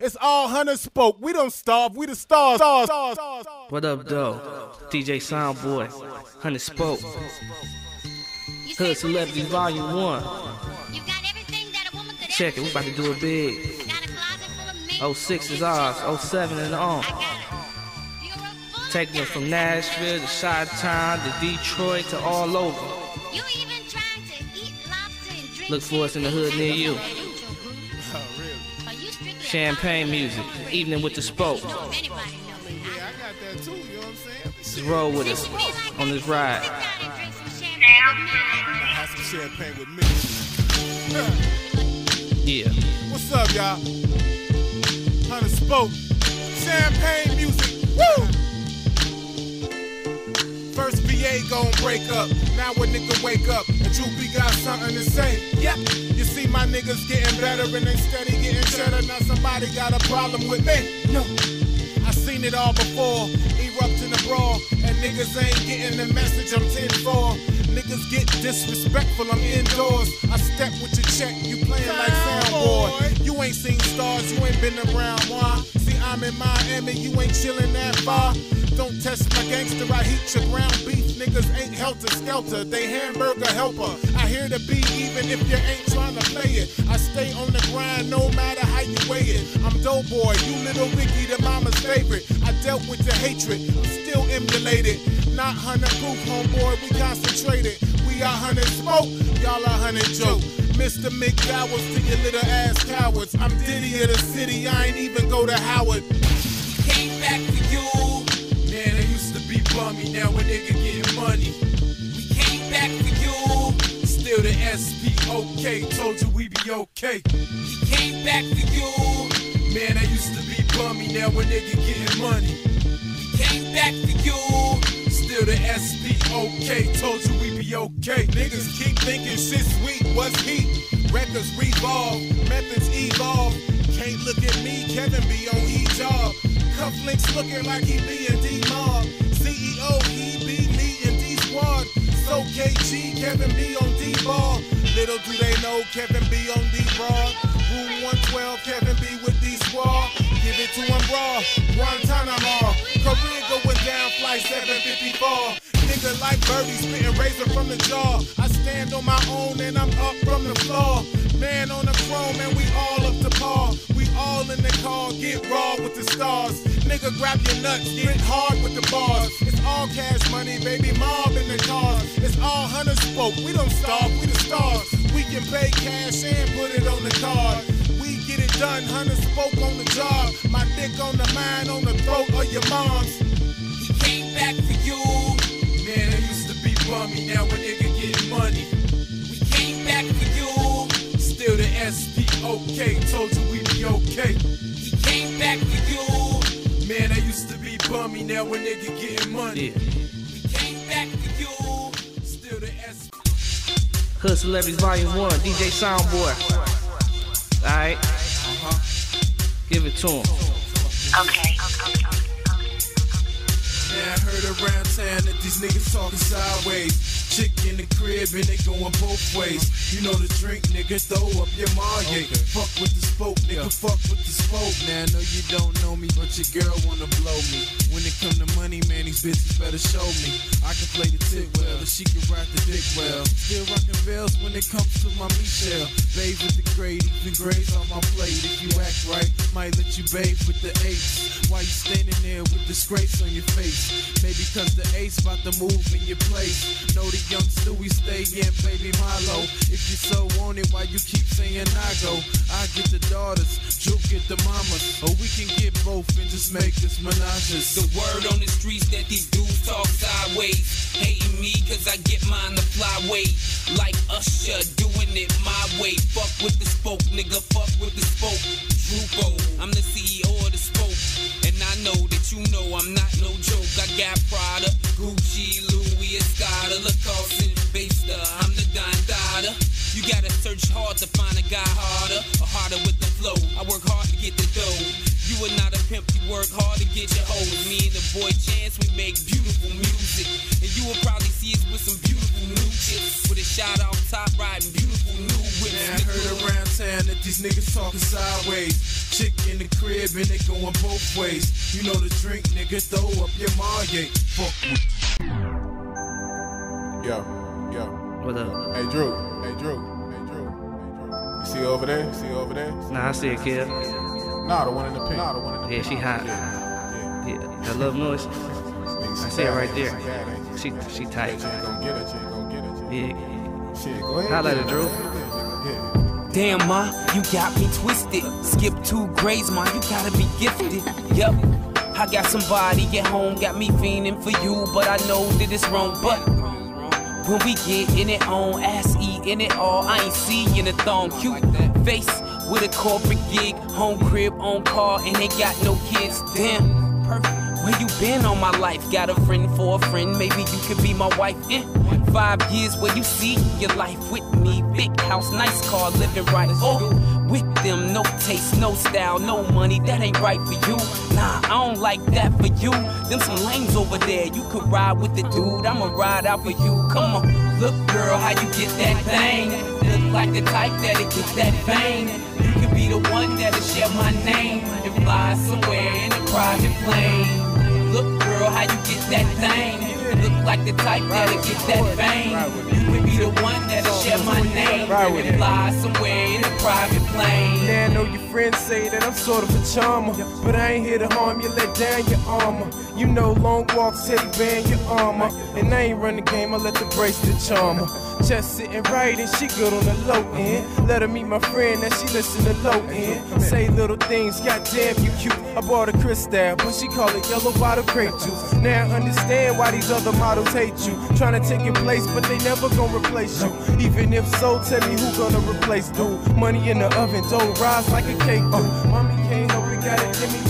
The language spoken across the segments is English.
It's all Hunter spoke. We don't starve. We the stars. stars, stars, stars. What up, though? DJ Sound Bwoi, Hunter Spoke, Hood Celebrity Volume 1. Check it, we about to do it big. 06 is ours, 07 and on. Taking us from Nashville to Chi-Town to Detroit to all over. Look for us in the hood near you. Champagne music, evening with the spoke. Yeah, I got that too. You know what I'm saying? Just roll with us on this ride. Champagne with me. Yeah. What's up, y'all? Hunter spoke. Champagne music. Woo! First VA gon' break up. Now a nigga wake up Drupy got something to say. Yep. You see my niggas getting better and they steady getting cheddar. Now somebody got a problem with me. No. I seen it all before. Erupt in a brawl. And niggas ain't getting the message I'm 10 for. Niggas get disrespectful, I'm indoors. I step with your check, you playing like soundboy. You ain't seen stars, you ain't been around. Why? I'm in Miami, you ain't chillin' that far. Don't test my gangster, I heat your ground beef. Niggas ain't helter skelter, they hamburger helper. I hear the beat even if you ain't trying to play it. I stay on the grind no matter how you weigh it. I'm dope boy, you little Ricky, the mama's favorite. I dealt with the hatred, I'm still emulated. Not hunter proof, homeboy, we concentrated. We are hunter smoke, y'all are hunter joke. Mr. McDowell's to your little ass cowards. I'm Diddy of the city, I ain't even go to Howard. Came back for you. Man, I used to be bummy, now a nigga getting money. We came back for you. Still the SP, okay, told you we be okay. We came back for you. Man, I used to be bummy, now a nigga getting money. We came back for you. Still the SP, okay, told you we be okay. Niggas keep thinking shit sweet, what's heat? Records revolve, methods evolve. Can't look at me, Kevin be on E-Job. Cufflinks looking like he be in D-Mob. CEO, he be leading D-Squad. So KG, Kevin be on D-Ball. Little do they know Kevin be on D-Broad. Room 112, Kevin be with D-Squad. Give it to him raw, Guantanamo. Career going down, flight 754. Nigga like Birdie spitting razor from the jaw. I stand on my own and I'm up from the floor. Man on the chrome and we all up to par. We all in the car, get raw with the stars. Nigga grab your nuts, get hard with the bars. It's all cash money, baby, mob in the cars. It's all hunter spoke, we don't starve, we the stars. We can pay cash and put it on the card. We get it done, hunter spoke on the job. My dick on the mind, on the throat of your mom's. He came back for you. Man, I used to be bummy, now a nigga getting money. We came back for you. Still the SP, okay, told you we be okay. He came back for you. Man, I used to be bummy, now a nigga getting money. Yeah. Hood Celebrities Volume 1, DJ Sound Bwoi. Alright? Uh-huh. Give it to him. Okay. Man, I heard around town that these niggas talking sideways. Chick in the crib and they going both ways. You know the drink, nigga, throw up your Marye. Fuck with the spoke, nigga, fuck with the smoke. Now I know you don't know me, but your girl wanna blow me. When it come to money, man, these bitches better show me. I can play the tick well, and she can ride the dick well. Still rockin' bells when it comes to my Michelle. Bathe with the grade, even grades on my plate. If you act right, might let you bathe with the ace. Why you standing there with disgrace on your face? Maybe cause the ace about to move in your place. Know the young Stewie stay in, baby Milo. If you so want it, why you keep saying I go? I get the daughters, Drew get the mamas. Or we can get both and just make this menages. The word on the streets that these dudes talk sideways. Hating me cause I get mine the flyway. Like Usher doing it my way. Fuck with the spoke, nigga, fuck with the spoke. Drupo, I'm the CEO of the spoke. And I know that you know I'm not no joke. I got Prada, Gucci, Louis, Escada, Lacoste, and Basta. I'm the Don Dada. You gotta search hard to find a guy harder get your hoes. Me and the boy Chance, we make beautiful music. And you will probably see us with some beautiful new chicks. With a shot off top riding beautiful new whips. Man, I heard around town that these niggas talking sideways. chick in the crib and it going both ways. You know the drink, nigga, throw up your Margate. Fuck with. Yo, yo. What up? Hey, Drew. Hey, Drew. Hey, Drew. Hey, Drew. You see over there? See over there? Nah, I see a kid. Nah, the one in the pink. Nah, the one in the Yeah, pink. she hot. Yeah. Yeah, that little noise. I see her right there. She She tight. It. It. Yeah. Yeah, her, Drew. Damn, ma, you got me twisted. Skip two grades, ma, you gotta be gifted. Yup. I got somebody at home, got me fiending for you, but I know that it's wrong. But when we get in it on, ass eating it all, I ain't seeing a thong. Cute face with a corporate gig, home crib on car, and ain't got no kids. Damn, perfect. Where you been all my life? Got a friend for a friend, maybe you could be my wife. Eh? Five years where you see your life with me. Big house, nice car, living right. Oh, with them, no taste, no style, no money, that ain't right for you. Nah, I don't like that for you. Them some lames over there, you could ride with the dude, I'ma ride out for you. Come on, look, girl, how you get that thing? Look like the type that'll get that fame. You could be the one that'll share my name and fly somewhere in a private plane. Look, girl, how you get that thing? Look like the type that'll get that fame. You would be the one that'll share my name and fly somewhere in a private plane. Now I know your friends say that I'm sort of a charmer, but I ain't here to harm you. Let down your armor. You know, long walks, teddy band your armor, and I ain't run the game. I let the bracelet charm her. Just sitting right and she good on the low end. Let her meet my friend and she listen to low end. Say little things, goddamn you cute. I bought a crystal, but she call it yellow bottle grape juice. Now I understand why these other models hate you. Trying to take your place, but they never gonna replace you. Even if so, tell me who gonna replace dude. Money in the oven, dough rise like a cake do. Mommy can't help it, got a Jimmy Choo fetish.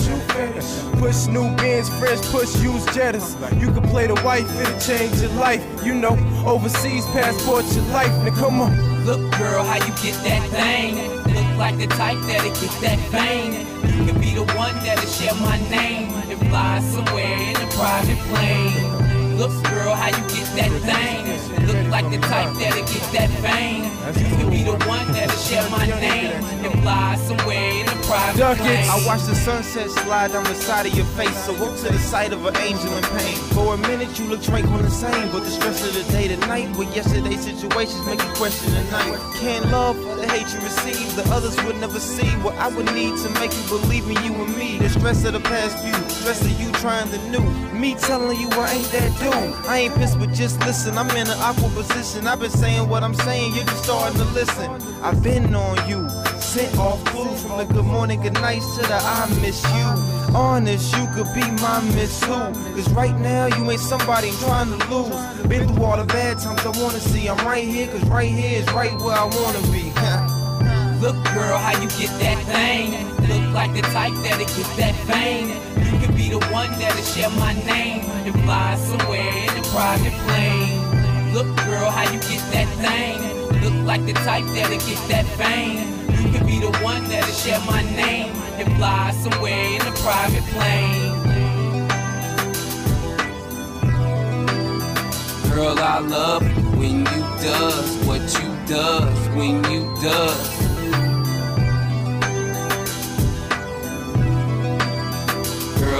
Push new bins, fresh push, use Jettas. You can play the wife, it'll change your life. You know, overseas passport your life. Now come on. Look, girl, how you get that thing? Look like the type that'll get that fame. You can be the one that'll share my name and fly somewhere in a private plane. Look, girl, how you get that thing? Look like the type that'll get that fame. You could be the one that'll share my name and fly somewhere in a private plane. I watch the sunset slide down the side of your face. So woke to the sight of an angel in pain. For a minute you look tranquil and sane, but the stress of the day to night with yesterday's situations make you question the night. Can't love for the hate you receive. The others would never see what I would need to make you believe in you and me. The stress of the past few, stress of you trying the new. Me telling you I ain't that dude. I ain't pissed, but just listen. I'm in an awkward position. I've been saying what I'm saying. You're just starting to listen. I've been on you. Sent off clues from the good morning, good nights to the I miss you. Honest, you could be my miss who. Cause right now you ain't somebody I'm trying to lose. Been through all the bad times I wanna see. I'm right here, cause right here is right where I wanna be. Look, girl, how you get that thing? Look like the type that'll get that fame. You could be the one that'll share my name and fly somewhere in a private plane. Look, girl, how you get that thing? Look like the type that'll get that fame. You could be the one that'll share my name and fly somewhere in a private plane. Girl, I love when you does what you does when you does.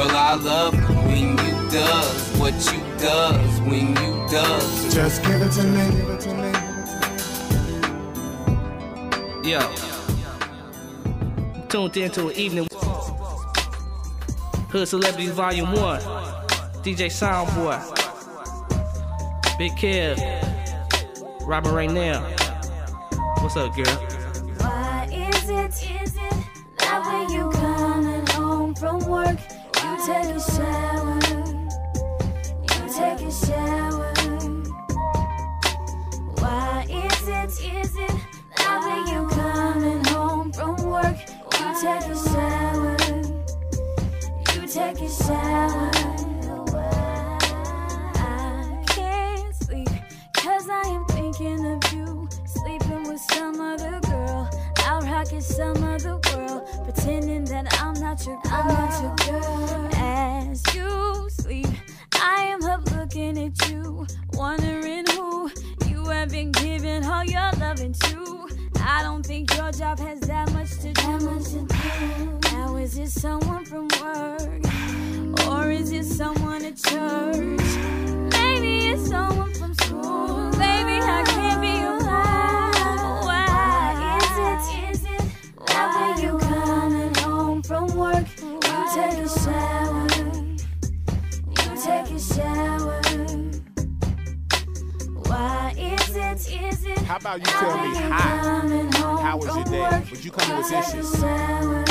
Girl, I love when you does what you does when you does. Just give it to me. Give it to me. Yo. Tuned into an evening. Hood Celebrities Volume 1. DJ Sound Bwoi. Big Kev. Robin right now. What's up, girl? Take a shower, you take a shower? Why is it, you coming home from work, you take a shower, you take a shower? I can't sleep 'cause I am thinking of you, sleeping with some other girl, some other world, pretending that I'm not your girl. I'm not girl. As you sleep, I am up looking at you, wondering who you You have been giving all your loving to. I don't think your job has that much to do. Now is it someone from work? Or is it someone at church? Maybe it's someone from school. Baby, I can't be How about you tell me hi? How was your day? Would you come in with shower.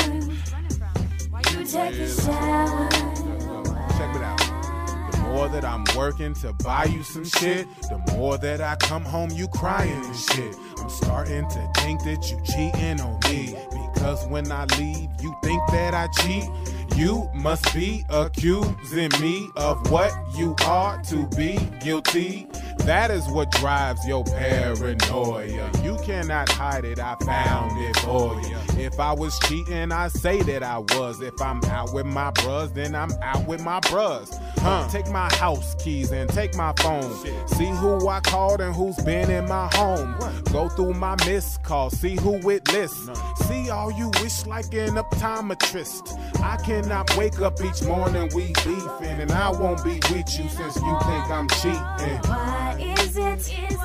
Check it out. The more that I'm working to buy you some shit, the more that I come home you crying and shit. I'm starting to think that you cheating on me because when I leave, you think that I cheat. You must be accusing me of what you are to be guilty. That is what drives your paranoia. You cannot hide it, I found it for you. If I was cheating, I say that I was. If I'm out with my bros, then I'm out with my bros. Huh? Take my house keys and take my phone. See who I called and who's been in my home. Go through my missed calls, see who it lists. See all you wish like an optometrist. I cannot wake up each morning we beefing, and I won't be with you since you think I'm cheating. Why is it? Is it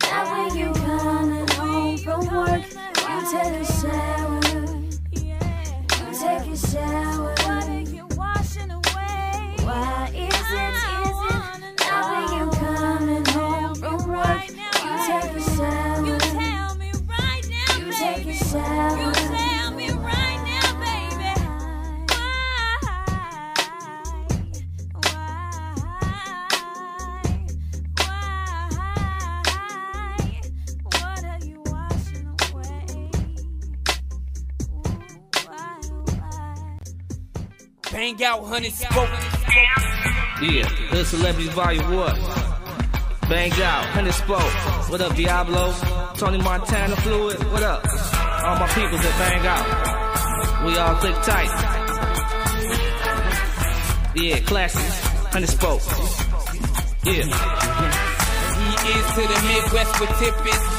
that when you coming home from work, you take a shower? You take a shower. What are you washing away? Why is it? Is it that when you coming home from work, you take a shower? You tell me right now, you take a shower. Bang out, honey, spoke. Yeah, Hood Celebrities Volume 1. Bang out, Honey Spoke. What up, Diablo? Tony Montana Fluid, what up? All my peoples that bang out. We all click tight. Yeah, classics. Honey Spoke. Yeah. To the Midwest with tip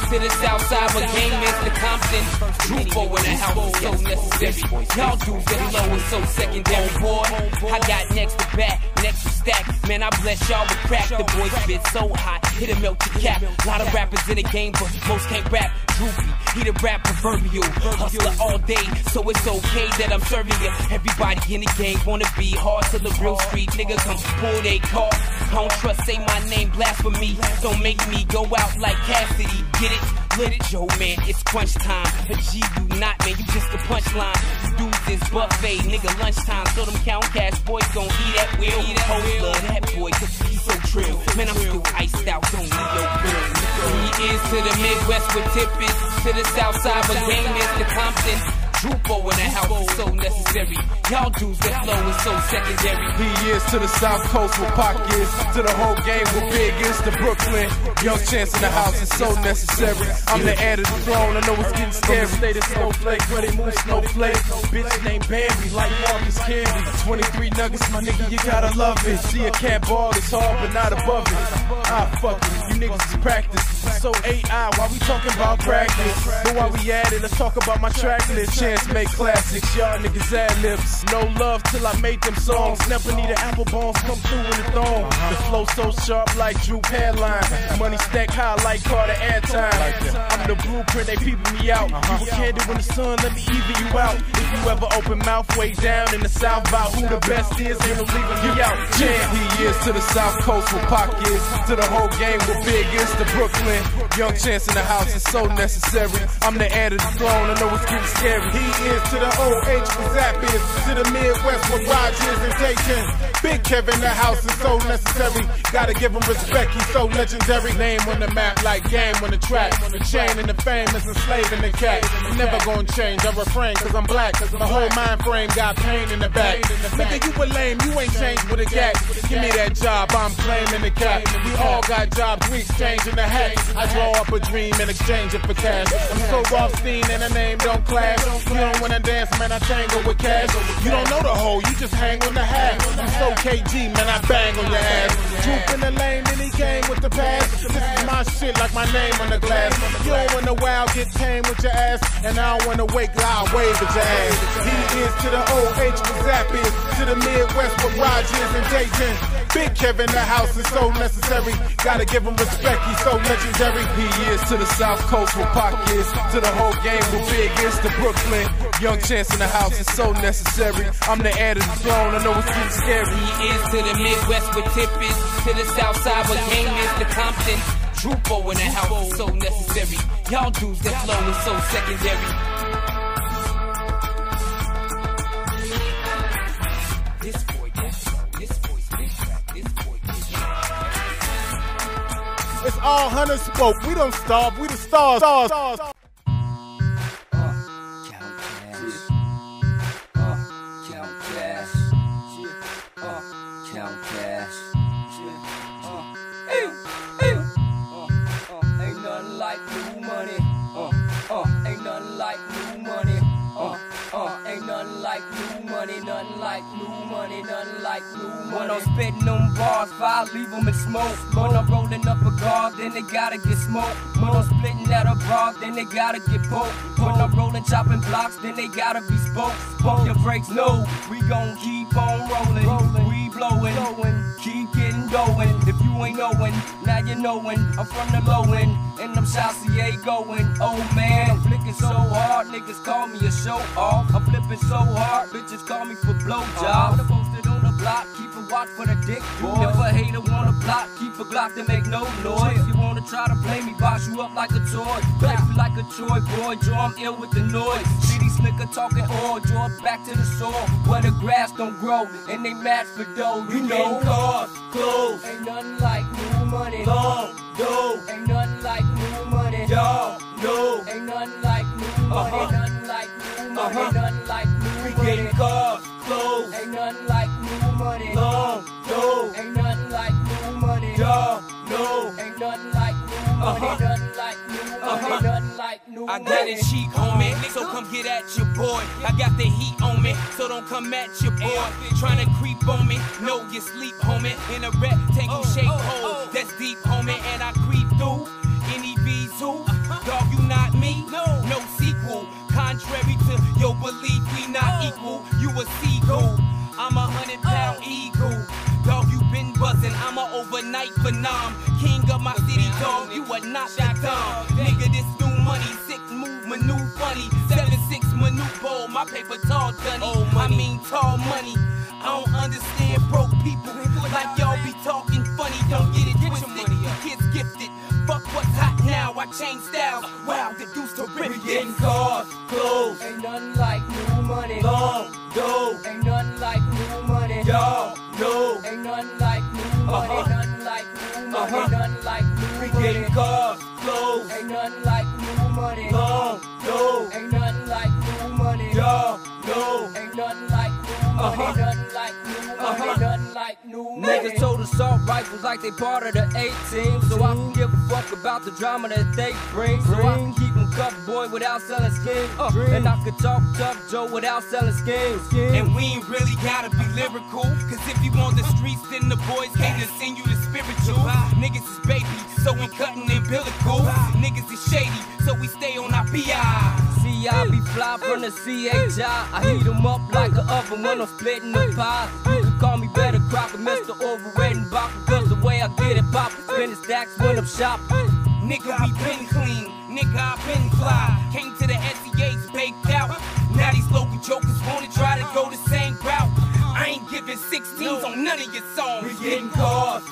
to the South Side with game is the Compton. Truthful in the house so necessary. Y'all dudes that low is so secondary, boy. I got next to back, next to stack. Man, I bless y'all with crack. The boy spit so hot, hit a melt your cap. Lot of rappers in the game, but most can't rap. Drupy, he the rap proverbial. Hustler all day, so it's okay that I'm serving you. Everybody in the game wanna be hard to the real street nigga come pull they car. I don't trust, say my name, blasphemy. Don't make me go out like Cassidy. Get it? Lit it, yo, man, it's crunch time. A G, you not, man, you just a punchline. Dudes is buffet, nigga, lunchtime. So them count cash boys gon' eat that wheel. Hoes love that boy, cause he's so trill. Man, I'm still iced out, don't need no pill. He is to the Midwest with tip is to the South Side, game is the Compton. Drupo in the house is so necessary. Y'all dudes that flow is so secondary. He is to the South Coast with pockets, to the whole game with big is to Brooklyn. Young Chance in the house is so necessary. I'm the heir to the throne, I know it's getting scary. State of snowflake, where they move snowflake. Bitch named Bambi, like Marcus Candy. 23 nuggets, my nigga, you gotta love it. See a cat ball, it's hard, but not above it. Ah, fuck it, you niggas is practice. So AI, why we talking about practice? But while we at it, let's talk about my track list. Chance make classics, y'all niggas ad libs. No love till I made them songs. Never need an apple bones come through in the thong. The flow so sharp like Drew hairline. Money stack high like Carter airtime. I'm the blueprint, they peeping me out. You were candid when the sun, let me even you out. If you ever open mouth way down in the south about who the best is, ain't no leaving me out. Chance, he is to the south coast with pockets. To the whole game with big is to Brooklyn. Young Chance in the house is so necessary. I'm the heir to the throne, I know it's getting scary. Is to the OH Zap is to the Midwest with Rogers and Dayton. Big Kevin, the house is so necessary. Gotta give him respect, he's so legendary. Name on the map like game on the track. The chain and the fame is enslaving the cat. Never gonna change, I refrain cause I'm black. My whole mind frame got pain in the back. Nigga, you a lame, you ain't changed with a gat. Give me that job, I'm claiming the cap. We all got jobs, we exchanging the hats. I draw up a dream and exchange it for cash. I'm so Rothstein and the name don't clash. You don't wanna dance, man, I tangle with cash. You don't know the hole, you just hang on the hat. I'm so KG, man, I bang on your ass. Troop in the lane, then he came with the pass. This is my shit like my name on the glass. You don't wanna wow, get tame with your ass. And I don't wanna wake loud, wave at your ass. He is to the old OH with Zappies, to the Midwest with Rogers and Dayton. Big Kevin, the house is so necessary. Gotta give him respect, he's so legendary. He is to the South Coast with Pac is, to the whole game with Big is, to Brooklyn. Young Chance in the house is so necessary. I'm the heir to the throne, I know it's getting scary. He is to the Midwest with Tip is, to the South Side with Game is, to Compton. Drupo in the house is so necessary. Y'all dudes that flow is so secondary. Like new money, nothing like new money. None like new money. When I'm spitting them bars, five leave them in smoke. When I'm rolling up a guard, then they gotta get smoked. When I'm splitting out a broad, then they gotta get poked. When I'm rolling, chopping blocks, then they gotta be spoke. Pump your brakes, no, we gon' keep on rolling. We blowing, keep getting going. If you ain't knowing, now you knowing. I'm from the low end, and I'm shots CA going. Oh man, I'm flicking so hard, niggas call me a show off. I'm flipping so hard, bitches call me for blowjobs. Posted on the block, keep a watch for the dick. boy. If a hater wanna block, keep a Glock to make no noise. You wanna try to play me, box you up like a toy. Play you like a toy boy, draw I'm ill with the noise. City slicker talking all, draw back to the soil where the grass don't grow and they mad for dough. You know, cars, clothes, ain't nothing like new money. Long, dough, ain't nothing like new money. Y'all, no, ain't nothing like new money. Uh-huh. Nothing like new money. Uh-huh. Nothing like new We money. getting cars, clothes, Ain't nothing like new money. long, Uh-huh. Nothing like new money. Uh-huh. Nothing like new I got it cheap, homie. So come get at your boy. I got the heat on me, so don't come at your boy. Trying to creep on me, know you sleep, homie. In a rectangle shaped hole, that's deep, homie. And I creep through any V's who? Dog, you not me? No, no sequel. Contrary to your belief, we not equal. You a seagull. I'm a hundred You not that dumb. Nigga, this new money, sick move, my new funny. Seven six maneuver bowl, my paper tall dunny. Oh, I mean tall money. I don't understand broke people like y'all be talking funny. Don't get it twisted. Kids gifted. Fuck what's hot now. I change styles. Wow, the deuce terrific. Getting cars, clothes, Ain't nothing like new money. long, dough, Ain't getting cars, clothes, Ain't nothing like new money. long, dough, Ain't nothing like new money. y'all, no. Ain't nothing like new money. Uh-huh. Nothing like new money. Uh-huh. Nothing like new money. Niggas told assault rifles like they part of the A team. So I don't give a fuck about the drama that they bring. So I can keep them covered, boy, without selling skin. Uh, and I could talk tough, Joe, without selling skin. And we ain't really gotta be lyrical. Cause if you want the streets, then the boys can't just send you the spiritual. Niggas is the CHI. I heat 'em up like an oven when I'm splitting the pie. You can call me Betty Crocker, Mr. Overrated Bopper. Cause the way I get it poppin', spinning stacks when I'm shopping. Nigga, we been clean. Nigga, I been fly. Came to the SEA's baked out. Now these local jokers wanna try to go the same route. I ain't giving 16s on none of your songs. We getting cars,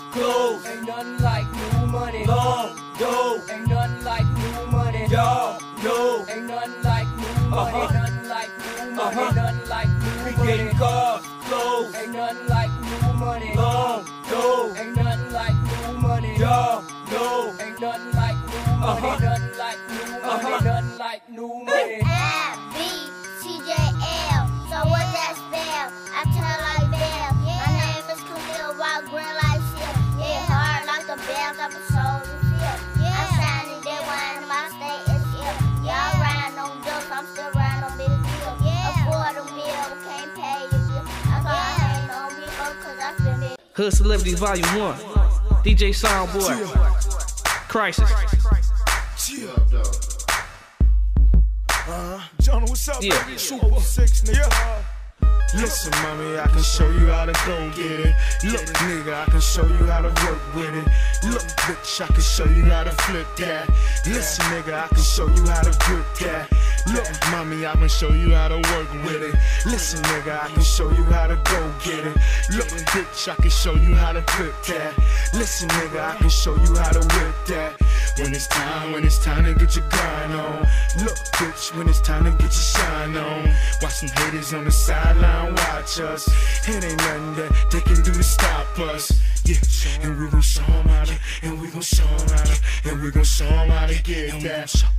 Hood Celebrities Volume 1. DJ Sound Bwoi. Crisis. Chill up, though. Uh, John, what's up, Yeah. baby? Super six, nigga. Listen, mommy, I can show you how to go get it. Look, nigga, I can show you how to work with it. Look, bitch, I can show you how to flip that. Listen, nigga, I can show you how to grip that. Look, mommy, I can show you how to work with it. Listen, nigga, I can show you how to go get it. Look, bitch, I can show you how to flip that. Listen, nigga, I can show you how to whip that. When it's time, when it's time to get your grind on. Look, bitch, when it's time to get your shine on. Watch some haters on the sideline, watch us. It ain't nothing that they can do to stop us. Yeah, and we gon' show 'em how to, and we gon' show show 'em how to, and we gon' show show 'em how to get that.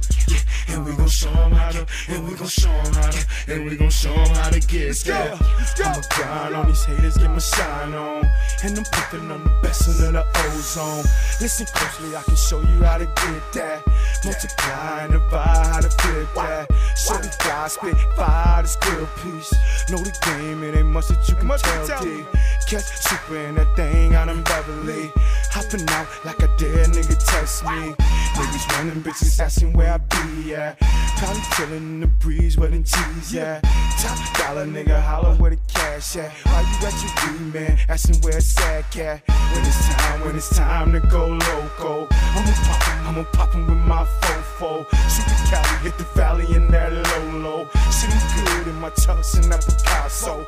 And we gon' show 'em how to, and we gon' show 'em how to, and we gon' show 'em how to get that. I'ma grind on these haters, get my shine on, and I'm putting on the best under the ozone. Listen closely, I can show you how to get that. Multiply and divide how to flip that. Show me fly, spit fire, this grill piece. Know the game, it ain't much that you can tell, D. Catch super in that thing out in Beverly. Hopping out like a dead nigga test me. Niggas running, bitches asking where I be at. Probably chillin' in the breeze, where them cheese at. Top dollar nigga, holler with the cash yeah. Why you got your weed, man? Asking where it's at, cat. When it's time, when it's time to go loco. I'ma pop 'em, I'ma pop 'em with my fofo. The Cali, hit the valley in that low low. Sitting good in my chucks and that Picasso.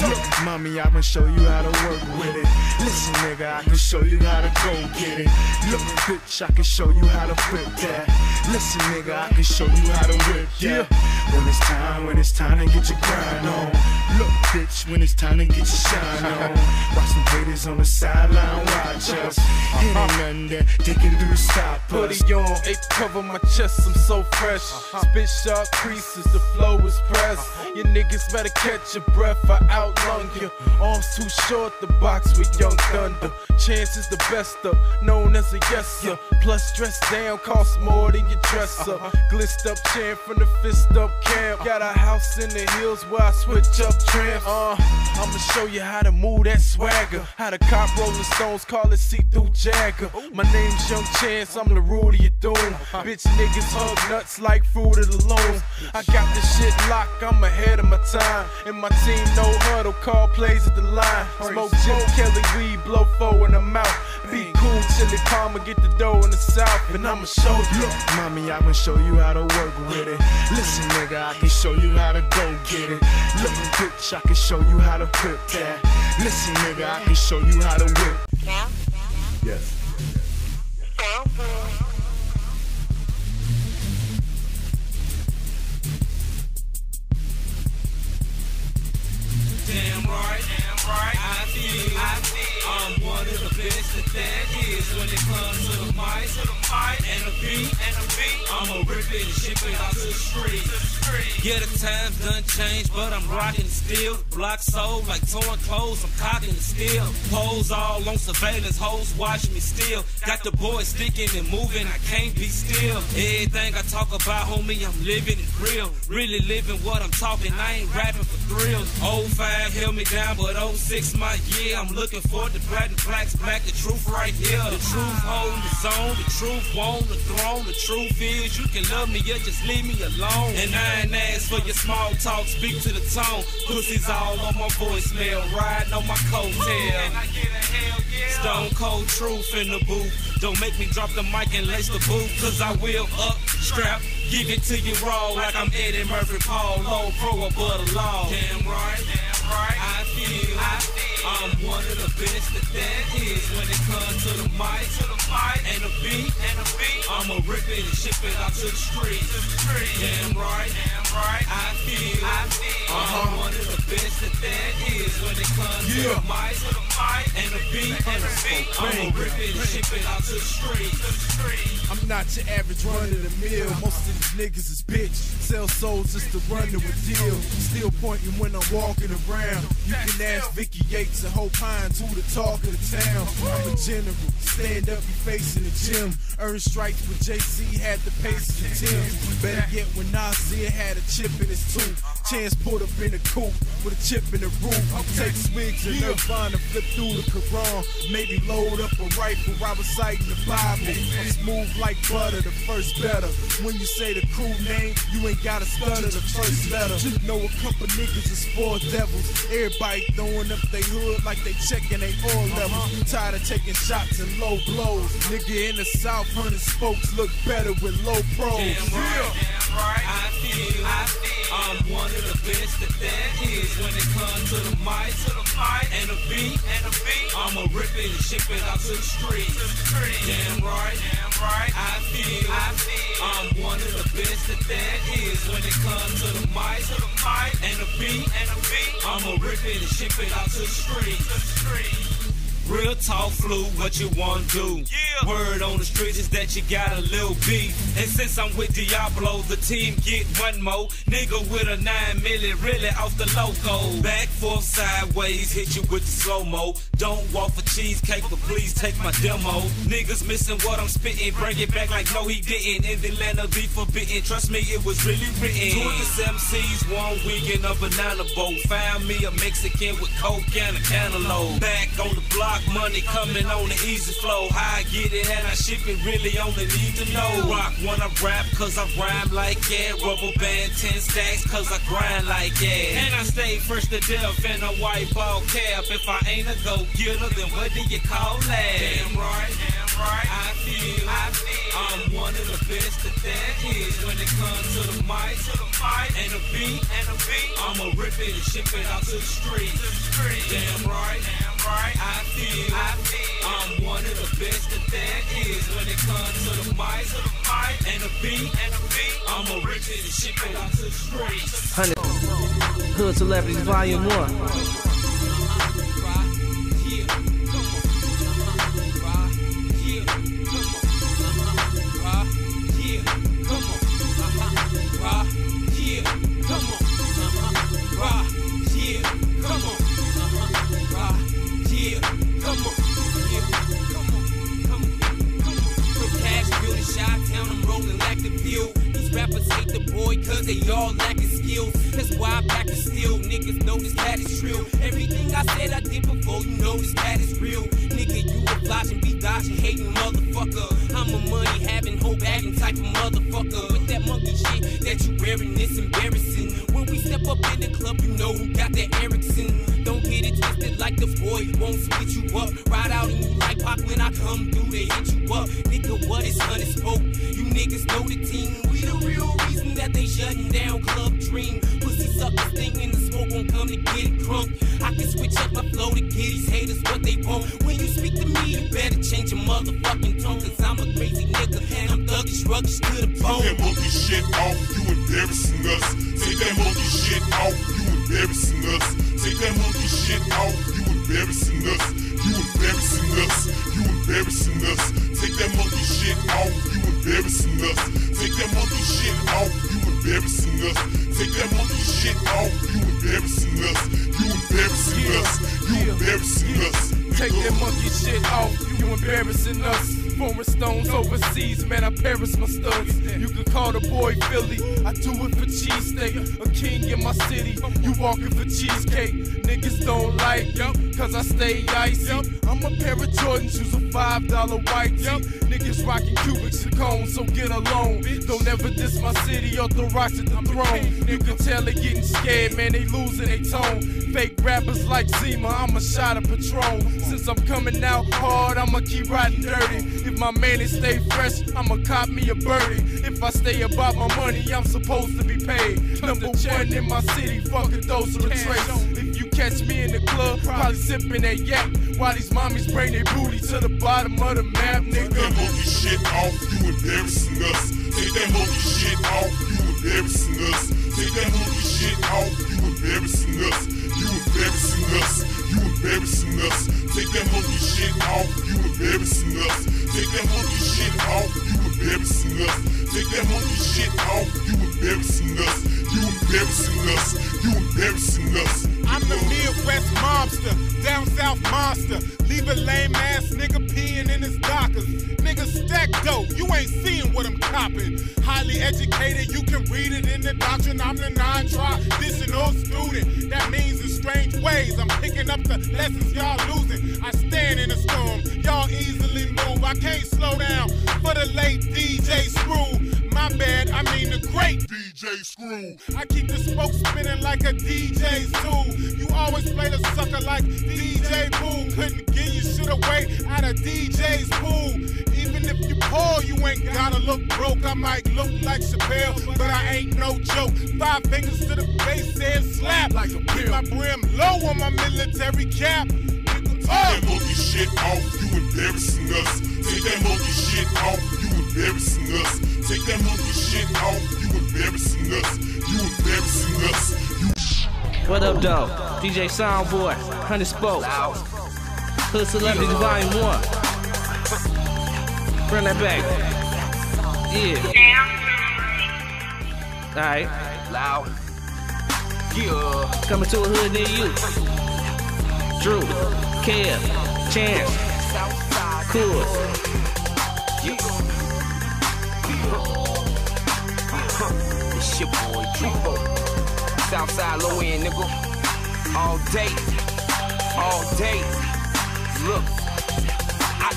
Look, mommy, I can show you how to work with it. Listen, nigga, I can show you how to go get it. Look, bitch, I can show you how to flip that. Listen, nigga, I can show you how to whip that. When it's time, when it's time to get your grind on. Look, bitch, when it's time to get your shine on. Watch some haters on the sideline, watch us. It ain't uh-huh. nothing that they can do to stop us. Hoodie on, it cover my chest, I'm so fresh. Uh-huh. Spit sharp creases, the flow is pressed. Uh-huh. You niggas better catch your breath, I outlung you. Arms too short the box with Young Thunder. Chances the best up, known as a yes sir. Plus dress down costs more than your dress up. Glissed up chain from the fist up camp. Got a house in the hills where I switch up tramp. Uh, I'ma show you how to move that swagger. How to cop Rolling Stones call it see-through Jagger. My name's Young Chance, I'm the rule of your doom. Bitch niggas hug nuts like fruit of the loom. I got this shit locked, I'm ahead of my time. And my team no huddle, call plays at the line. Smoke Jim Kelly, weed, blow four in the mouth. Be cool, chilly, calm, and get the dough in the south. And I'ma show you. Look, mommy, I can show you how to work with it. Listen, nigga, I can show you how to go get it. Look, bitch, I can show you how to flip that. Listen, nigga, I can show you how to whip. Yes. Damn right, damn right. I feel, I feel I'm one of the best that there is when it comes to the mic, to the mic, and the beat, and the beat. I'ma rip it and ship it out to the street. Yeah, the times done changed, but I'm rocking still. Block soul like torn clothes, I'm cocking still. Pose all on surveillance, hoes watch me still. Got the boys sticking and moving, I can't be still. Everything I talk about, homie, I'm living it real. Really living what I'm talking, I ain't rapping for thrills. Old 05 held me down, but 06 my year. I'm looking for the platinum plaques, black, the truth right here. The truth holding the zone, the truth won the throne. The truth is you can love me, or just leave me alone. And I ain't asked for your small talk, speak to the tone. Pussies all on my voicemail, riding on my coattail. Stone cold truth in the booth. Don't make me drop the mic and lace the boot, cause I will up, strap, give it to you raw like I'm Eddie Murphy, Paul Low, pro above the law. Damn right, right. I feel, I feel I'm one of the best that there is when it comes to the mic, to the mic, and the beat, and the beat. I'ma rip it and ship it out to the street. Damn right, damn right. I feel, I feel I'm uh-huh. one of the best that there is when it comes to the mic, to the mic, and the beat, and the beat. I'ma rip it and ship it out to the street. I'm not your average run of the mill. Most of these niggas is bitch. Sell souls just to run to a deal. Still pointing when I'm walking around. You can ask Vicki Yates and Hope Hines to the talk of the town. I'm a general. Stand up, you facing the gym. Earn stripes with JC had the paces the Tim. Better yet when Nasir had a chip in his tooth. Chance put up in the coop. with a chip in the roof. I'll Take swigs and Nirvana, flip through the Quran. Maybe load up a rifle while reciting the Bible. I'm smooth like butter, the first better. When you say the crew name, you ain't gotta stutter the first letter. Know a couple niggas is four devils. Everybody throwing up they hood like they checking they oil level. Uh-huh. Tired of taking shots and low blows. Nigga in the south, hunting spokes look better with low pros. Damn right, damn right. I feel, I feel I'm one of the best that there is when it comes to the mic, to the mic, and the beat, and the beat. I'ma rip it and ship it out to the streets. Damn right, damn right. I feel, I feel I'm one of the best that there is when it comes to the mic, to the mic, and the beat, and the beat. I'ma rip it and ship it out to the streets. To the streets. Real talk flu, what you wanna do? Yeah. Word on the street is that you got a little beef. And since I'm with Diablo, the team get one more. Nigga with a nine million, really off the loco. Back, forth, sideways, hit you with the slow mo. Don't walk for cheesecake, but please take my demo. Niggas missing what I'm spitting, bring it back like no he didn't. In the land of be forbidden, trust me, it was really written. Two of the MCs, one week in a banana boat. Found me a Mexican with coke and a cantaloupe. Back on the block money coming on the easy flow. How I get it and I ship it, really only need to know. Rock when I rap, cause I rhyme like yeah. Rubber band 10 stacks, cause I grind like yeah. And I stay first to death in a white ball cap. If I ain't a go getter, then what do you call that? Damn right, right. I feel, I feel I'm one of the best that there is when it comes to the mic, to the mic, and the beat, and the beat. I'ma rip it and ship it out to the streets. Damn right, damn right. I feel, I feel I'm one of the best that there is when it comes to the mic, to the mic, and the beat, and the beat. I'ma rip it and ship it out to the streets. Hundred Hood Celebrities Volume 1. Boy cause they all lacking skills. That's why I back to steal. Niggas know this cat is real. Everything I said I did before, you know this cat is real. Nigga, you a be dodging, hating motherfucker. I'm a money having, whole bagging type of motherfucker. With that monkey shit that you wearing, it's embarrassing. When we step up in the club, you know who got that Erickson. Don't get it twisted like the boy won't split you up. Ride out and you like pop when I come through, they hit you up. Nigga, what is honey spoke? You niggas know the team. We the real reason that they shutting down Club Dream. Pussy suckers thinking the smoke won't come to get it crunk. I can switch up my flow to get these haters what they want. When you speak to me, you better change your motherfucking tone. Cause I'm Ruggish to the bone. Take that monkey shit off, you embarrassing us. Take that monkey shit off, you embarrassing us. Take that monkey shit off, you embarrassing us. You embarrassing us, you embarrassing us. Take that monkey shit off, you embarrassing us. Take that monkey shit off, you embarrassing us. Take that monkey shit off, you embarrassing us. You embarrassing us, you embarrassing us. Take that monkey shit off, you embarrassing us. Foreign stones overseas, man, I perish my studs. You can call the boy Philly, I do it for cheesesteak. A king in my city, you walking for cheesecake. Niggas don't like cause I stay icy. I'm a pair of Jordans, use a five dollar white tee. Niggas rocking and cones, so get alone. Don't ever diss my city or the rocks at the throne. You can tell they getting scared, man, they losing their tone. Fake rappers like Zima, I'm a shot of Patron. Since I'm coming out hard, I'ma keep riding dirty. If my man is stay fresh, I'ma cop me a birdie. If I stay about my money, I'm supposed to be paid. Number one in my city, fuck a dose of the trace. If you catch me in the club, probably sipping that yak. While these mommies bring their booty to the bottom of the map, nigga. Take that monkey shit off, you embarrassing us. Take that monkey shit off, you embarrassing us. Take that monkey shit off, you embarrassing us. You embarrassing us, you embarrassing us. Take that monkey shit off, you embarrassing us. Take that monkey shit off, you embarrassing us. Take that monkey shit off, you embarrassing us. You embarrassing us, you embarrassing us. Midwest mobster, down south monster. Leave a lame ass nigga peeing in his dockers. Nigga stack dope, you ain't seeing what I'm copping. Highly educated, you can read it in the doctrine. I'm the non-traditional student. That means in strange ways. I'm picking up the lessons y'all losing. I stand in a storm, y'all easily move. I can't slow down for the late DJ Screw. My bad, I mean the great DJ Screw. I keep the smoke spinning like a DJ zoo. You always play the sucker like DJ Boo. Couldn't give your shit away out of DJ's pool. Even if you poor, you ain't gotta look broke. I might look like Chappelle, but I ain't no joke. Five fingers to the face and slap. Like a Keep my brim low on my military cap. Take that uh. monkey shit off, you embarrassing us. Take that monkey shit off, you embarrassing us. Take that monkey shit off, you embarrassing us. You embarrassing us. You What up, though? DJ Sound Bwoi, Honey Spoke. Hood Celebrities Volume 1. Bring that back. Yeah. Alright. Loud. Yeah. Coming to a hood near you. Drew, Kev, Chance, Cool. It's your boy Drevo. Southside low end, nigga. All day. All day. Look.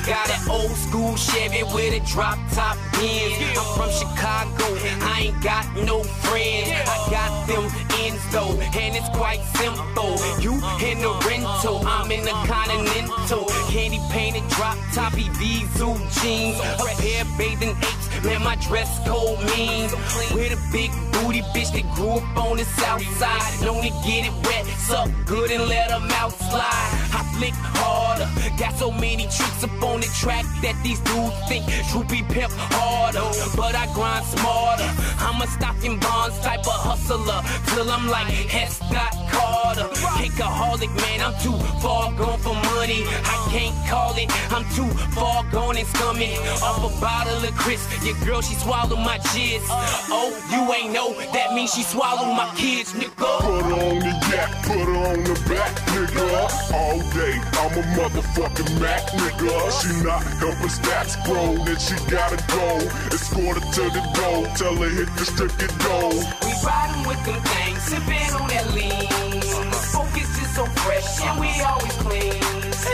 Got an old school Chevy with a drop top Benz. I'm from Chicago, I ain't got no friends. I got them ends though, and it's quite simple. You in the rental, I'm in the Continental. Candy painted drop top zoo jeans. A pair bathing apes, man, my dress code means. With a big booty bitch that grew up on the south side. To get it wet, suck good and let her mouth slide. I flick harder, got so many tricks up on the track that these dudes think Drupy pimp harder. But I grind smarter. I'm a stocking bonds type of hustler. Till I'm like S. Dot Carter. Kickaholic, man, I'm too far gone for money. I can't call it, I'm too far gone and scummy. Off a bottle of Chris, your girl, she swallowed my jizz. Oh, you ain't know, that means she swallowed my kids, nigga. Put her on the yak, put her on the back, nigga. All day, I'm a motherfucking Mac, nigga. She not helping stats grow, then she gotta go. Escort her to the door, tell her hit the strip get go. We riding with them things, sipping on that lean. Focus is so fresh and we always clean.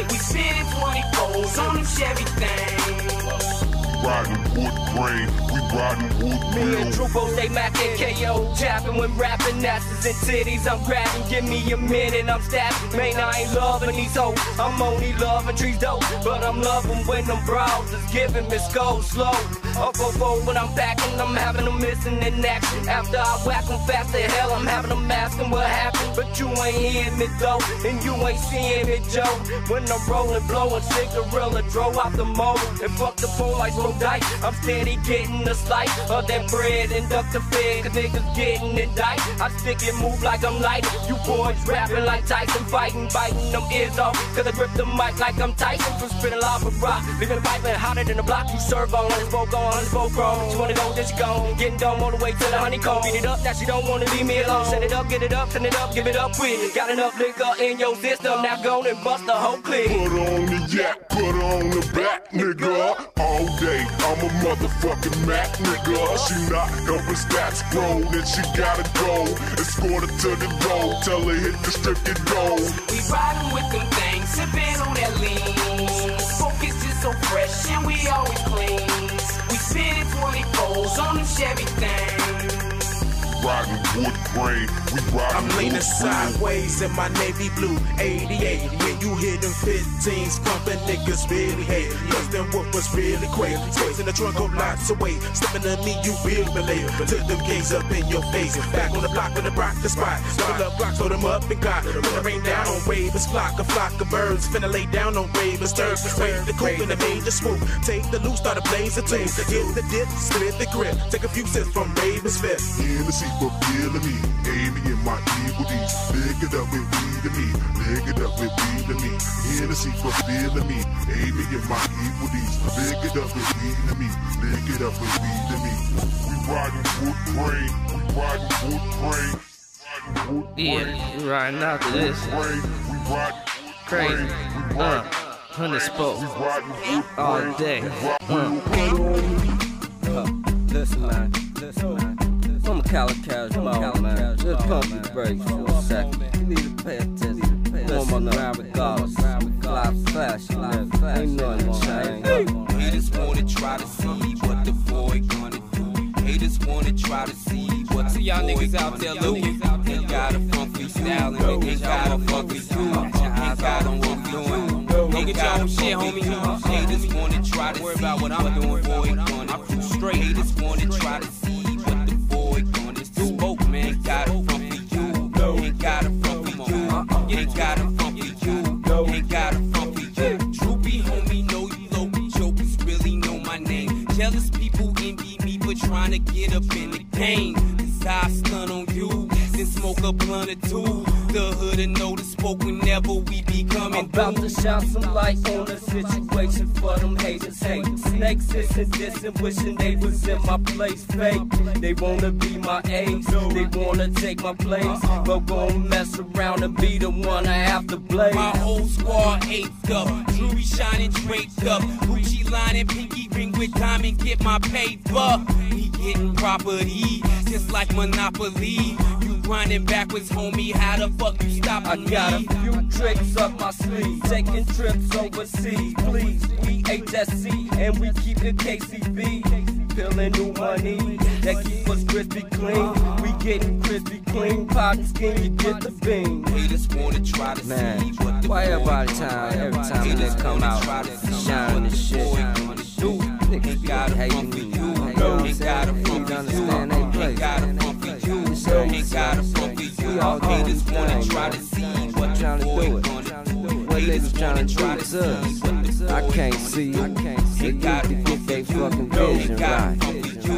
We spinning 24s on them Chevy things. Riding wood grain, we riding wood Me and real. Drupo stay mackin' KO Tapping when rapping asses and titties I'm grabbing Give me a minute I'm stabbing. Man I ain't loving these hoes. I'm only loving trees dope But I'm loving when them browsers giving me skull slow Up up up when I'm back and I'm having them missing in action After I whack them fast to hell I'm having them asking what happened But you ain't hearing me though And you ain't seeing me Joe When I'm rolling blowing cigarilla Throw out the mold And fuck the phone like slow dice I'm steady getting a slice of that bread and duck the fed, cause niggas getting it dice. I stick and move like I'm light. You boys rapping like Tyson, fighting, biting them ears off. Cause I grip the mic like I'm Tyson from spitting lava rock. Leaving the and hotter than the block you serve on. Let's go on, let's both grow. She wanna go, then she gone. Getting dumb all the way to the honeycomb. Beat it up, now she don't wanna leave me alone. Set it up, get it up, turn it up, give it up quick. Got enough liquor in your system, now go and bust the whole clip. Put her on the yak, put her on the back, nigga. All day, I'm a motherfucking Mac, nigga. She not helping stats grow, then she gotta go. Escort her to the door, tell her hit the strip get go. We riding with them things, sipping on that lean. Focus is so fresh and we always clean. Spinning 24s on them Chevy things. Riding wood grain, we riding I'm leaning sideways in my navy blue 88. When you hear them 15s pumping, niggas really hate. Cause them whoopers really quick. Space in the trunk go lots away. Stepping to me, you will relate. Till them games up in your face. Back on the block with the rock the spot. Double up blocks, load them up and got. When the rain down on ravens, flock a flock of birds. Finna lay down on ravens, turds. Wave the coupe in the major swoop. Take the loose, start a blaze of two. Hit the dip, split the grip. Take a few sips from Ravens. Hennessy for feeling me, aiming in my evil deeds. Lick it up with weed to me, lick it up with weed to me. Hennessy for feeling me, aiming in my evil deeds. Lick it up with weed to me, lick it up with weed to me. We riding wood grain, we riding wood grain. Riding Yeah, we riding out to this. grain, we riding Crazy. Uh, Honey Spoke. All day. Uh. Listen, man. Listen, man. I'ma Calicash mode, man. Just pump your brakes for a second. You need to pay attention. Form on the round regardless. Fly flash, nigga. Ain't nothing changed. Haters wanna try to see what the boy gonna do. Haters wanna try to see what the y'all boy niggas out there gonna do. looking. Ain't got a funky style and ain't got a funky do. They got a what we doing. Nigga, got your a shit, funky homie. Haters wanna try to Worry see about what what I'm the doing, boy boy. gonna I do. cruise straight. Haters wanna try to see man, got a funky you. Ain't got a funky you. Ain't got a funky you. Ain't got a funky you. Drupy homie, know you low. Jokers really know my name. Jealous people envy me for trying to get up in the game. Cause I stun on you, then smoke a blunt or two. The hood and know the spoke whenever we be coming About through. to shine some light on the situation for them haters hating. Snakes dissing, dissing, wishing they was in my place. Fake, they wanna be my ace, they wanna take my place, uh-uh. but gon' mess around and be the one I have to blame. My whole squad aped up, jewelry shining draped up, Gucci line and pinky ring with diamond, get my paper. We getting property, just like Monopoly. Grinding backwards, homie, how the fuck you stopping I got a few tricks up my sleeve, taking trips overseas. Please, we HSC and we keep it KCB. Peeling new money that keep us crispy clean. We getting crispy clean, pot skin, you get the beam. Haters wanna try to Man, see what the why gonna time, every time they come out, try to see shining what the shit. do. Niggas got a front me. you. You know what I'm Ain't got a They for you. they Ain't got a front you. Ain't got a you. All doing Haters wanna try to see what the Trying to boy gonna do. What Haters wanna try do to see us. what I can't see do. you. So you Ain't got need to get they fucking vision Ain't right. front for you.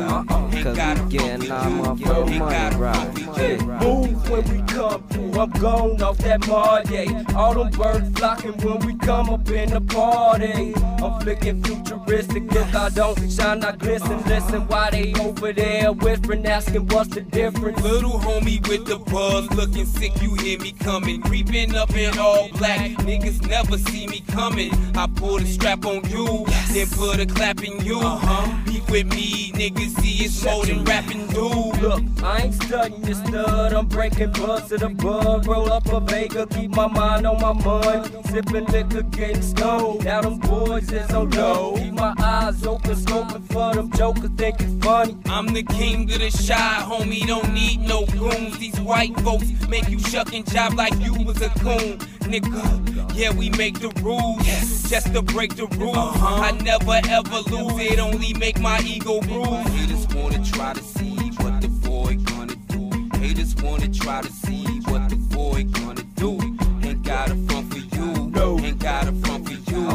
Ain't Cause got a we getting front our for you. motherfucking money right. front. Move when we come through, I'm gone off that Marday. All them birds flocking when we come up in the party. I'm flicking futuristic, if I don't shine, I glisten. Listen, why they over there whispering, asking what's the difference? Little homie with the buzz, looking sick, you hear me coming. Creeping up in all black, niggas never see me coming. I pull the strap on you, then put a clap in you. Uh-huh. Beef with me, niggas see it's more than rapping, dude. Look, I ain't studying your stud, I'm breaking buds to the bud. Roll up a Vega, keep my mind on my money. Sipping liquor, getting stoned. Now them boys is on low. Keep my eyes open, scoping for them jokers, thinking funny. I'm the king of the shy, homie. Don't need no goons. These white folks make you shuck and jive like you was a coon, nigga. Yeah, we make the rules just to break the rules. Uh-huh. I never ever lose. It only make my ego bruise. Haters wanna try to see Haters wanna try to see what the boy gonna do. Ain't got a front for you. No. Ain't got a front for you.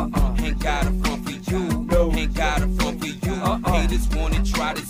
Ain't got a front for you. No. Ain't got a front for you. Uh Haters wanna try to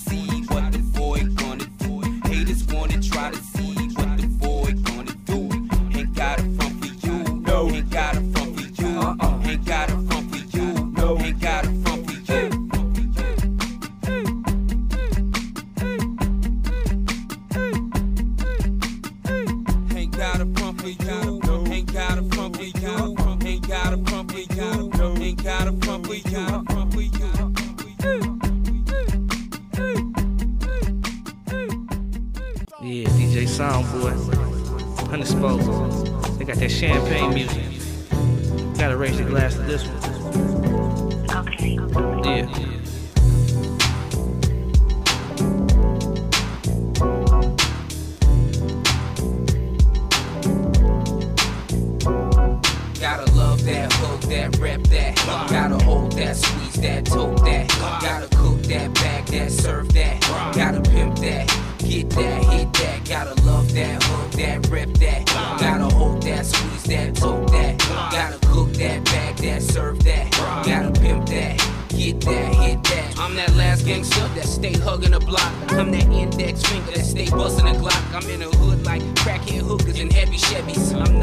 that, tote that. Gotta cook that, bag that, serve that. Gotta pimp that, get that, hit that. Gotta love that, hook that, rep that. Gotta hold that, squeeze that, tote that. Gotta cook that, bag that, serve that. Gotta pimp that. Get that, hit that. I'm that last gangster that stay hugging the block. I'm that index finger that stay busting the Glock. I'm in the hood like crackhead hookers and heavy Chevys. I'm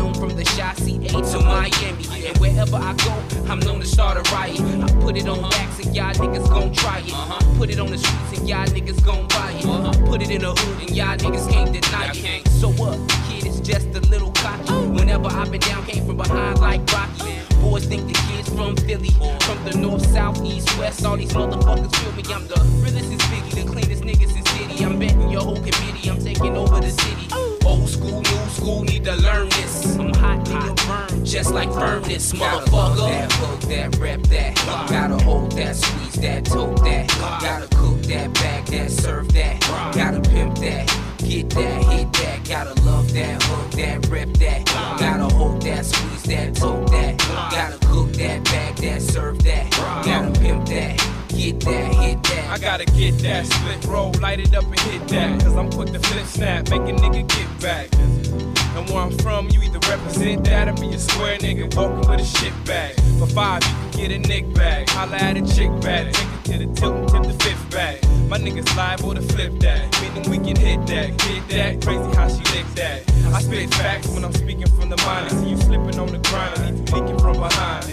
and wherever I go, I'm known to start a riot. I put it on wax and y'all niggas gon' try it. Put it on the streets and y'all niggas gon' buy it. Put it in the hood and y'all niggas can't deny it. So what? Kid is just a little cocky. Whenever I've been down, came from behind like Rocky. Boys think the kids from Philly, from the north, south, east, west. All these motherfuckers feel me. I'm the realest is Biggie, the cleanest niggas in city. I'm betting your whole committee. I'm taking over the city. Old school, new school, need to learn this. I'm just like burn this motherfucker. That hook, that rep that. Gotta hold that, squeeze that, tote that. Gotta cook that, bag that, serve that. Gotta pimp that. Get that, hit that, gotta love that, hook that, rep that. Gotta hold that, squeeze that, tote that. Gotta cook that, bag that, serve that. Gotta pimp that, get that, hit that. I gotta get that split roll, light it up and hit that. Cause I'm quick to flip snap, make a nigga get back. And where I'm from, you either represent that or be a square nigga walking with a shit bag. For five, you can get a nick bag. Holla at a chick bag. Take it to the tilt and tip the fifth bag. My niggas liable to flip that. Meaning we can hit that, get that. Crazy how she lick that. I spit facts when I'm speaking from the mind. I see you slipping on the grind leave you leaking from behind.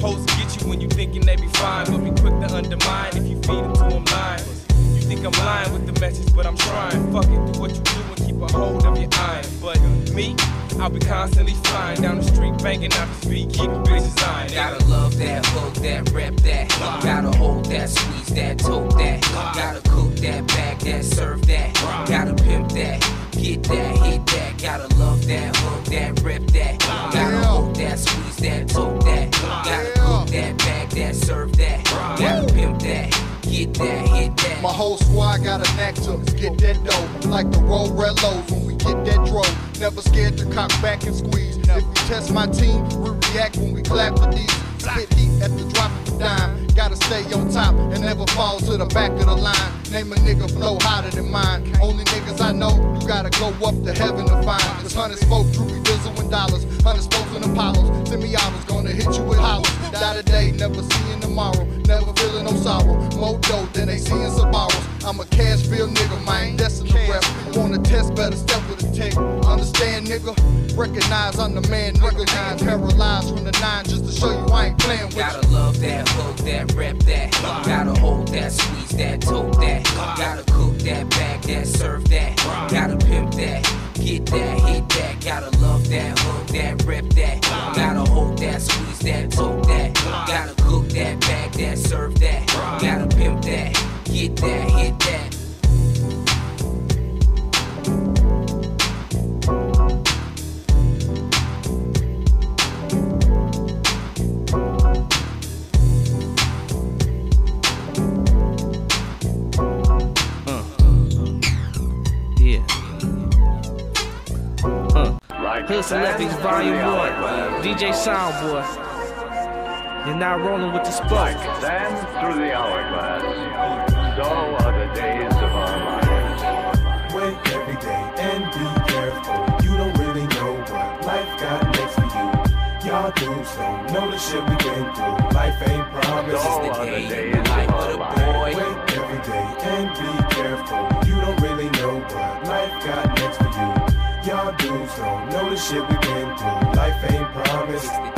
Hoes get you when you thinking they be fine, but be quick to undermine if you feed into them lines. You think I'm lying with the message, but I'm trying. Fuck it, do what you do hold your iron. But me, I'll be constantly flying down the street, banging out the speed, keeping bitches eyeing. Gotta love that, hook that, rep that. Gotta hold that, squeeze that, tote that. Gotta cook that, bag that, serve that. Gotta pimp that, get that, hit that. Gotta love that, hook that, rep that. Gotta hold that, squeeze that, tote that. Gotta cook that, bag that, serve that. Gotta pimp that, get that, hit that. My whole squad got a knack to get that dough. Like the roll red lows when we get that dro. Never scared to cock back and squeeze. If you test my team, we react when we clap for these. Spit heat at the drop of a dime. Gotta stay on top and never fall to the back of the line. Name a nigga flow hotter than mine. Only niggas I know, you gotta go up to heaven to find. Cause hundred spoke, Drupy Dizzle and dollars. Hundred spokes and Apollos. Semi-autos gonna hit you with hollers. Die today, never seeing tomorrow. Never feeling no sorrow. More dope than they seeing Sabaros. I'm a cash Cashville nigga, man. Destined to rep. Wanna test, better step with a tech. Understand, nigga? Recognize I'm the man, nigga. Nine paralyzed from the nine just to show you I ain't playing with. Gotta love that, hook that, rep that. Gotta hold that, squeeze that, tote that. Gotta cook that, bag that, serve that. Gotta pimp that, get that, hit that. Gotta love that, hook that, rep that. Gotta hold that, squeeze that, tote that. Gotta cook that, bag that, serve that. Gotta pimp that, get that, hit that. Uh. Hood Celebrities Volume 1. DJ Sound Bwoi. You're now rolling with the spoke. Stand through the hourglass. So are the days of our lives. Wake every day and be careful. You don't really know what life got next for you. Y'all dudes don't know the shit we been through. Life ain't promised. So are the days of our lives. Wake every day and be careful. You don't really know what life got next for you. Y'all dudes don't know the shit we been through. Life ain't promised.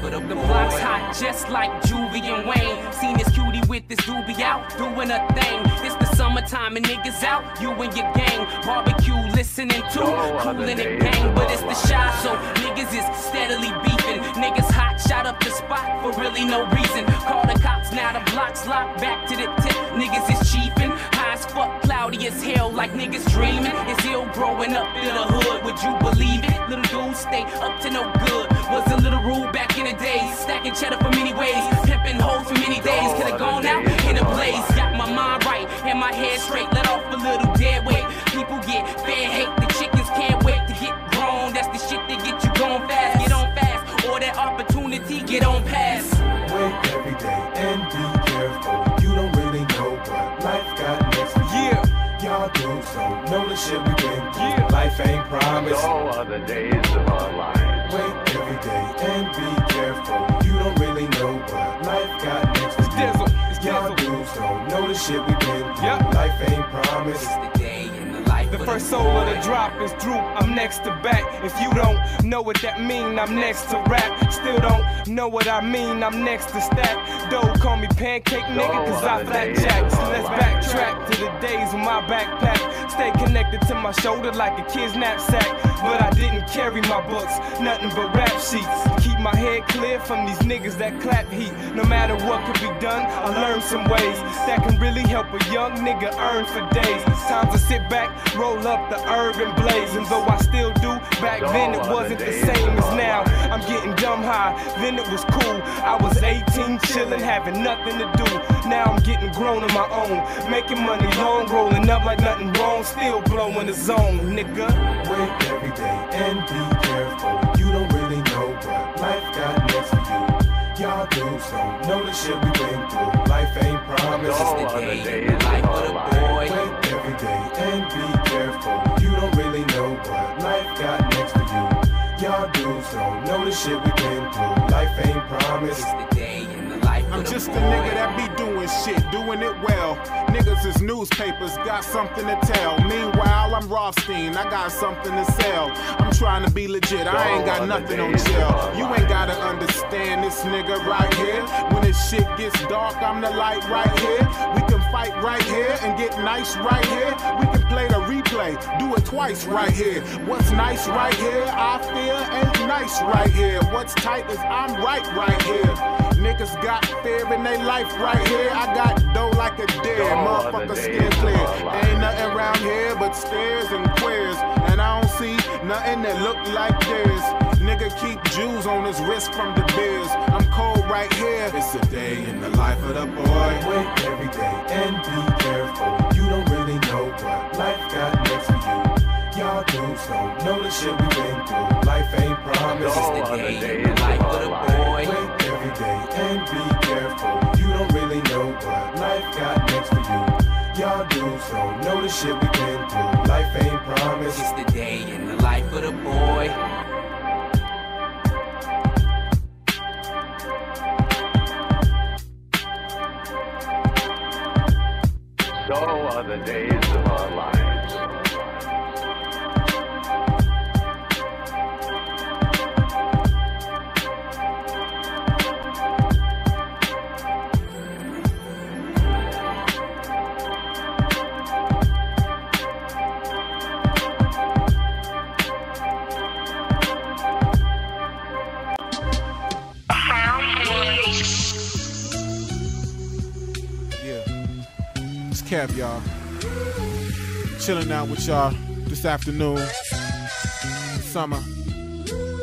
But up the block's hot, just like Juvie and Wayne. Seen this cutie with this doobie out, doing a thing. It's the summertime and niggas out, you and your gang. Barbecue listening to, oh, cooling and gang. But it's the shy, so niggas is steadily beefing. Niggas hot, shot up the spot for really no reason. Call the cops, now the block's locked back to the tip. Niggas is chiefin', high as fuck, cloudy as hell, like niggas dreaming. It's ill growing up in the hood, would you believe it? Little dudes stay up to no good. Was a little rude back in the days, stacking cheddar for many ways, pimping hoes for many days. Could've gone out in a blaze, got my mind right and my head straight. Let off a little dead weight. People get fan hate, the chickens can't wait to get grown. That's the shit that get you going fast. Get on fast, or that opportunity get on past. Wake every day and be careful. You don't really know what life got next for you. Y'all dudes don't know the shit we been through. Life ain't promised. So are the days of our lives. Wake every day and be careful. You don't really know what life got next for you. Y'all dudes don't know the shit we been through. Life ain't promised. The first soul of the drop is droop, I'm next to back. If you don't know what that mean, I'm next to rap. Still don't know what I mean, I'm next to stack. Doe call me pancake nigga, cause I flat jacks. Let's backtrack to the days with my backpack. Stay connected to my shoulder like a kid's knapsack. But I didn't carry my books, nothing but rap sheets. Keep my head clear from these niggas that clap heat. No matter what could be done, I learned some ways that can really help a young nigga earn for days. Times to sit back, roll up the urban blaze. And though I still do, back then it wasn't the same as now. I'm I'm getting dumb high. Then it was cool. I was 18, chillin', having nothing to do. Now I'm getting grown on my own. Making money long, rolling up like nothing wrong. Still blowing the zone, nigga. Wake every day and be careful. You don't really know what life got next for you. Y'all dudes don't know the shit we been through. Life ain't promised. All other days shit we been through. Life ain't promised. I'm just a nigga that be doing shit, doing it well. Niggas is newspapers, got something to tell. Meanwhile, I'm Rothstein, I got something to sell. I'm trying to be legit, I ain't got nothing on jail. You ain't gotta understand this nigga right here. When this shit gets dark, I'm the light right here. We can fight right here and get nice right here. We can play the replay, do it twice right here. What's nice right here, I feel ain't nice right here. What's tight is I'm right right here. Niggas got fear in their life right here. I got dough like a deer, motherfucker skin clear. Ain't nothing around here but stairs and queers. And I don't see nothing that look like theirs. Nigga keep jewels on his wrist from the beers. I'm cold right here. It's a day in the life of the boy. Wake every day and be careful. You don't really know what life got next for you. Y'all dudes don't know the shit we been through. Life ain't promised. All other life of our lives. Every day and be careful. You don't really know what life got next for you. Y'all dudes don't know the shit we been through. Life ain't promised. It's the day in the life of the boy. Chilling out with y'all this afternoon. Summer.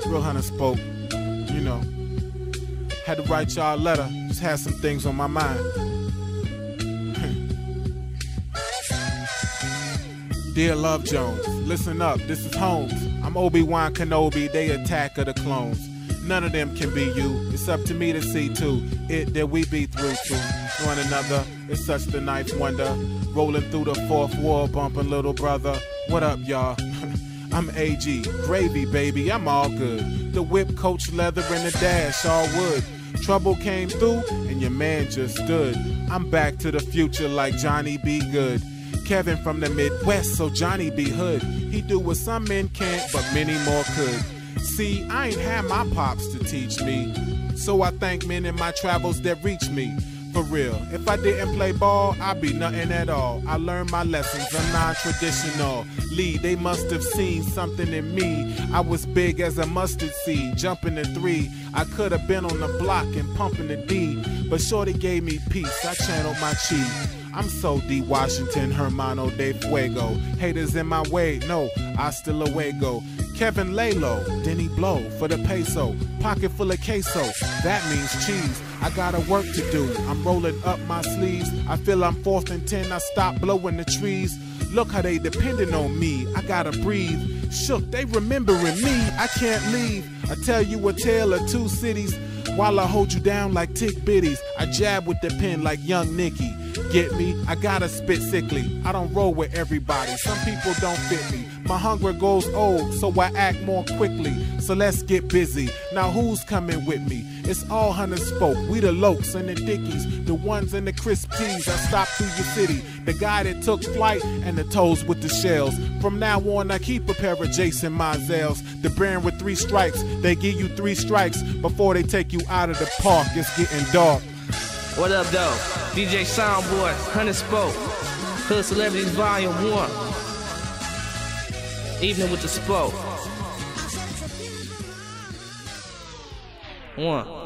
Real Hunter spoke. You know. Had to write y'all a letter. Just had some things on my mind. Dear Love Jones, listen up, this is Holmes. I'm Obi-Wan Kenobi, they attack of the clones. None of them can be you. It's up to me to see to it that we be through to one another. It's such the ninth wonder. Rolling through the fourth wall, bumping little brother. What up, y'all? I'm AG, gravy baby, I'm all good. The whip, coach leather, and the dash, all wood. Trouble came through, and your man just stood. I'm back to the future like Johnny B. Goode. Kevin from the Midwest, so Johnny be hood. He do what some men can't, but many more could. See, I ain't had my pops to teach me. So I thank men in my travels that reach me. For real, if I didn't play ball, I'd be nothing at all. I learned my lessons, I'm non-traditional. Lee, they must have seen something in me. I was big as a mustard seed, jumping to three. I could have been on the block and pumping the D, but Shorty gave me peace. I channeled my chi. I'm so D Washington, Hermano de Fuego. Haters in my way, no, I still away go. Kevin Lalo, Denny Blow for the peso. Pocket full of queso, that means cheese. I gotta work to do. I'm rolling up my sleeves. I feel I'm fourth and ten. I stop blowing the trees. Look how they depending on me. I gotta breathe. Shook, they remembering me. I can't leave. I tell you a tale of two cities. While I hold you down like tick bitties, I jab with the pen like young Nicky. Get me? I gotta spit sickly. I don't roll with everybody. Some people don't fit me. My hunger goes old, so I act more quickly. So let's get busy. Now who's coming with me? It's all hunters folk. We the lokes and the dickies, the ones in the crisp tees. I stopped through your city. The guy that took flight and the toes with the shells. From now on, I keep a pair of Jason Mizells. The brand with three strikes. They give you three strikes before they take you out of the park. It's getting dark. What up, though? DJ Sound Bwoi, Hunter Spoke, Hood Celebrities Volume 1. Evening with the Spoke. One.